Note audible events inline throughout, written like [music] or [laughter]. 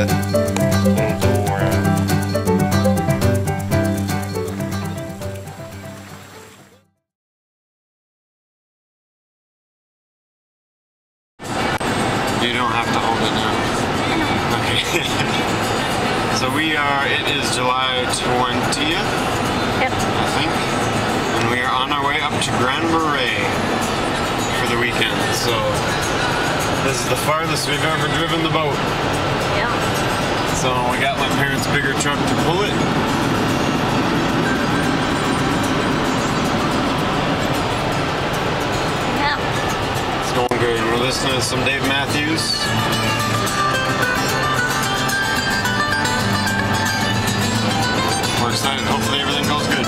You don't have to hold it now. Okay. [laughs] so we are, it is July 20th, yep. I think, and we are on our way up to Grand Marais for the weekend. So this is the farthest we've ever driven the boat. So we got my parents' bigger truck to pull it. Yep. It's going good. We're listening to some Dave Matthews. We're excited. Hopefully everything goes good.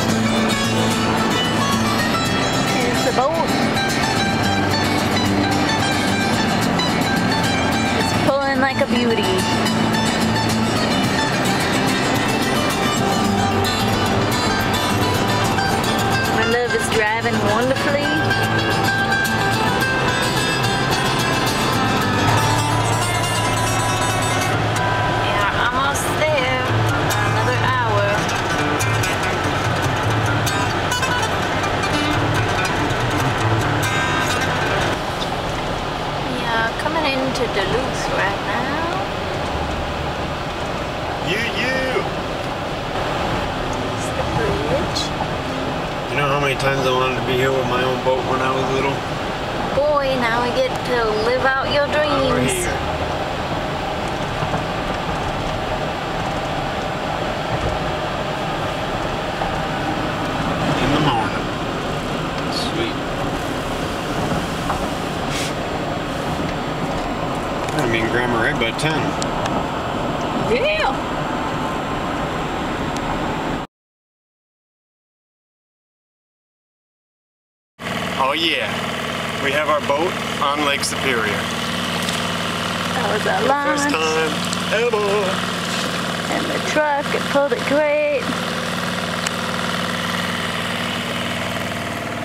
You know how many times I wanted to be here with my own boat when I was little? Boy, now we get to live out your We're dreams. here. In the morning. Sweet. I mean, gonna be in Grand Marais by 10. Yeah. Oh yeah. We have our boat on Lake Superior. That was a First time ever. And the truck, it pulled it great.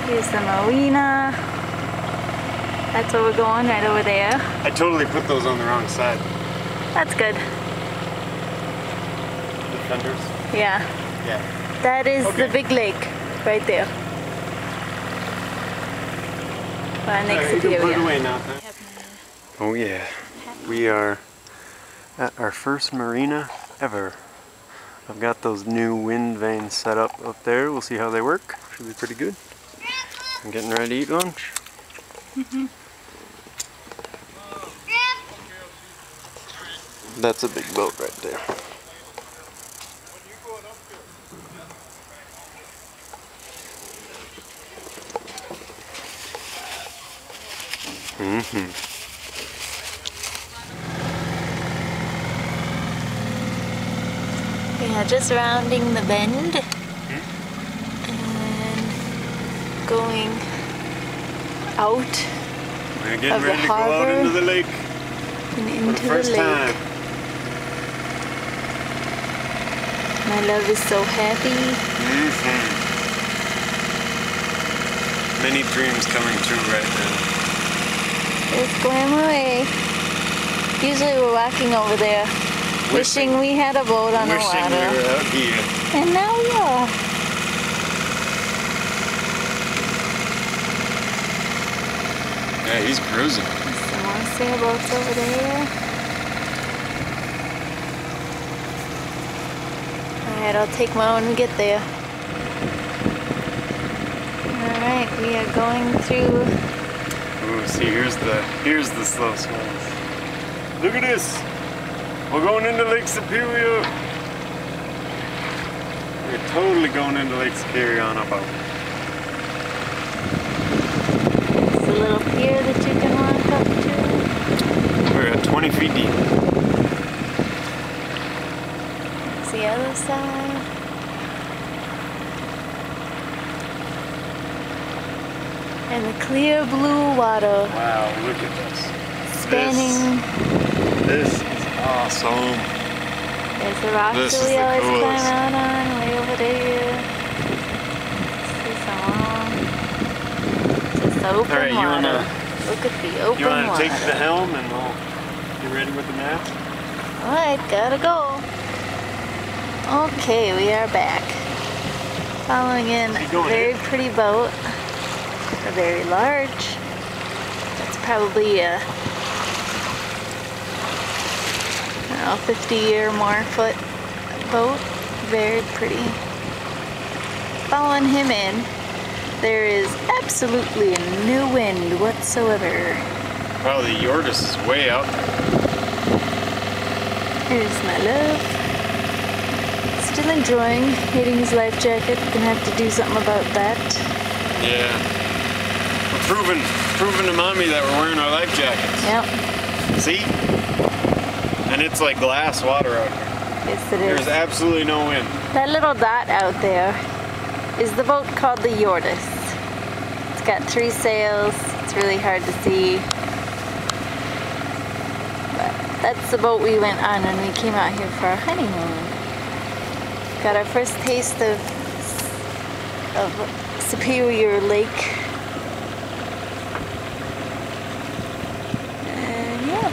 Here's the marina. That's where we're going, right over there. I totally put those on the wrong side. That's good. The fenders. Yeah. Yeah. That is Okay. the big lake, right there. By Lake Alright, you can put it Superior. away now. Oh yeah, we are at our first marina ever. I've got those new wind vanes set up up there. We'll see how they work. Should be pretty good. I'm getting ready to eat lunch. [laughs] That's a big boat right there. Mm-hmm. Yeah, just rounding the bend and going out We're getting Of the ready to go out harbor. into the lake and for the into the, first lake. time. My love is so happy. Mm-hmm. Many dreams coming true right now. It's going away. Usually we're walking over there, wishing, Wishing- we had a boat on the Wishing water. we were out here. And now we are. Yeah, he's cruising. Some more sailboats over there. Alright, I'll take my own we get there. Alright, we are going through Ooh, see, here's the here's the slow swells. Look at this. We're going into Lake Superior. We're totally going into Lake Superior on a boat. it's a little pier that you can walk up to. We're at 20 feet deep. It's the other side. And the clear blue water Wow, look at this. spanning. This is awesome. There's the rock This that is we always coolest. climb out on way over there. See some just open All right, you water. wanna Look at the open you wanna water. take the helm and we'll get ready with the map? Alright, gotta go. Okay, we are back. Following in a very pretty boat. A very large. That's probably a know, 50 or more foot boat. Very pretty. Following him in, there is absolutely no wind whatsoever. Wow, the Hjordis is way out. Here's my love. Still enjoying hitting his life jacket. Gonna have to do something about that. Yeah. Proving, proving to mommy that we're wearing our life jackets. Yep. See? And it's like glass water out here. Yes, it There's is. absolutely no wind. That little dot out there is the boat called the Hjordis. It's got three sails. It's really hard to see. But that's the boat we went on when we came out here for our honeymoon. Got our first taste of of Superior Lake. And yeah,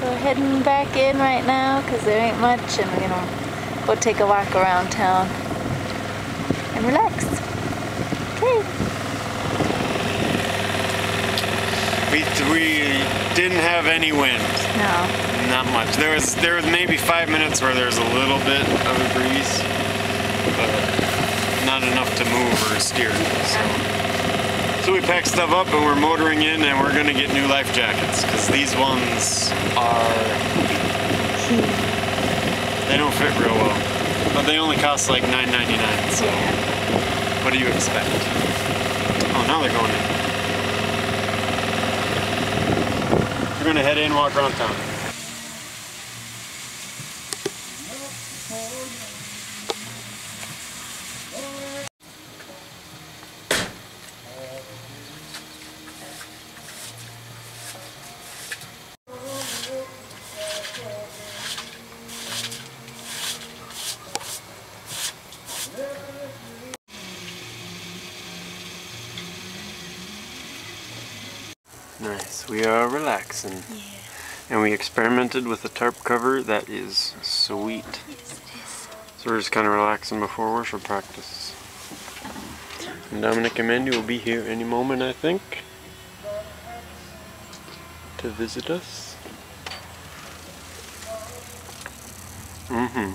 so we're heading back in right now because there ain't much, and we're gonna go take a walk around town and relax. Okay. We, we didn't have any wind. No. Not much. There was there was maybe five minutes where there was a little bit of a breeze, but not enough to move or steer. So, so we packed stuff up and we're motoring in, and we're gonna get new life jackets because these ones are they don't fit real well, but they only cost like $9.99. So what do you expect? Oh, now they're going in. We're gonna head in, walk around town. We are relaxing. Yeah. And we experimented with a tarp cover that is sweet. Yes, it is. So we're just kind of relaxing before worship practice. And Dominic and Mandy will be here any moment, I think, to visit us. Mm-hmm.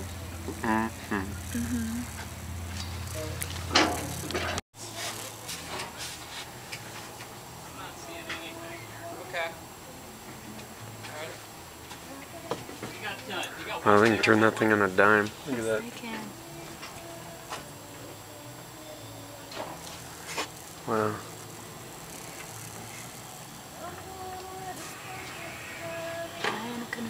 Mm-hmm. Well, they can turn that thing on a dime. Look at that. I can. Wow. Flying a canoe.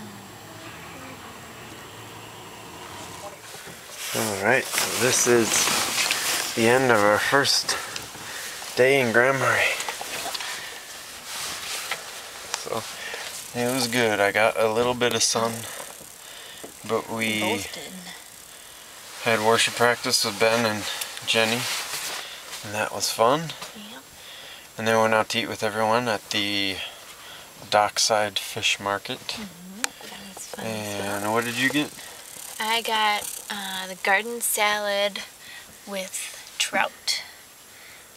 Alright, so this is the end of our first day in Grand Marais. So, it was good. I got a little bit of sun, but we had worship practice with Ben and Jenny, and that was fun. Yep. And then we went out to eat with everyone at the Dockside Fish Market. That was fun as well. And what did you get? I got uh, the garden salad with trout,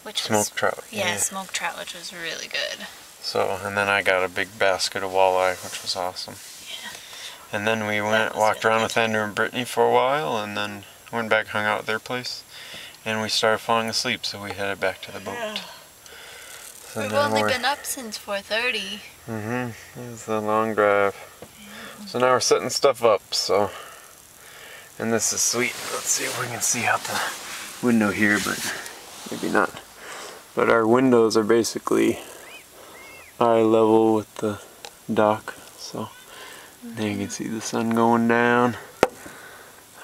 which was Smoked trout. yeah, smoked trout, which was really good. So, and then I got a big basket of walleye, which was awesome. Yeah. And then we went, walked around with Andrew and Brittany for a while, and then went back, hung out at their place, and we started falling asleep, so we headed back to the boat. So We've only been up since 4:30. Mm-hmm. It was a long drive. So now we're setting stuff up, so. And this is sweet. Let's see if we can see out the window here, but maybe not. But our windows are basically eye level with the dock, so there you can see the sun going down.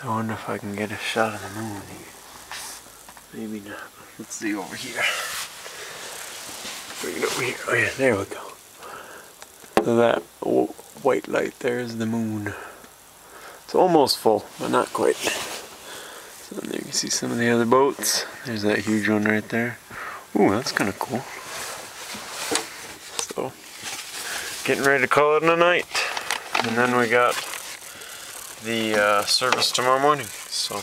I wonder if I can get a shot of the moon here. Maybe not. Let's see over here. Bring it over here. Oh yeah, there we go. So that white light there is the moon. It's almost full, but not quite. So there you can see some of the other boats. There's that huge one right there. Ooh, that's kind of cool. So, getting ready to call it a night. And then we got the uh, service tomorrow morning. So,